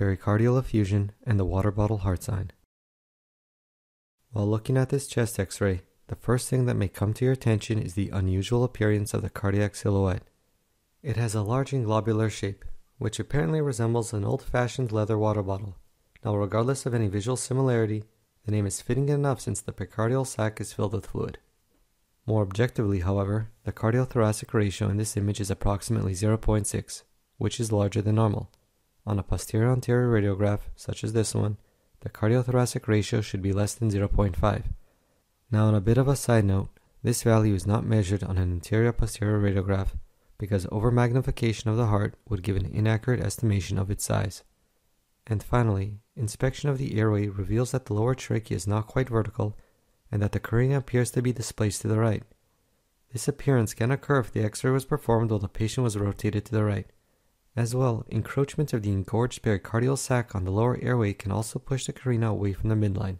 pericardial effusion, and the water bottle heart sign. While looking at this chest x ray, the first thing that may come to your attention is the unusual appearance of the cardiac silhouette. It has a large and globular shape, which apparently resembles an old fashioned leather water bottle. Now, regardless of any visual similarity, the name is fitting enough since the pericardial sac is filled with fluid. More objectively, however, the cardiothoracic ratio in this image is approximately 0.6, which is larger than normal. On a posterior anterior radiograph, such as this one, the cardiothoracic ratio should be less than 0.5. Now, on a bit of a side note, this value is not measured on an anterior posterior radiograph because overmagnification of the heart would give an inaccurate estimation of its size. And finally, inspection of the airway reveals that the lower trachea is not quite vertical and that the carina appears to be displaced to the right. This appearance can occur if the x ray was performed while the patient was rotated to the right. As well, encroachment of the engorged pericardial sac on the lower airway can also push the carina away from the midline.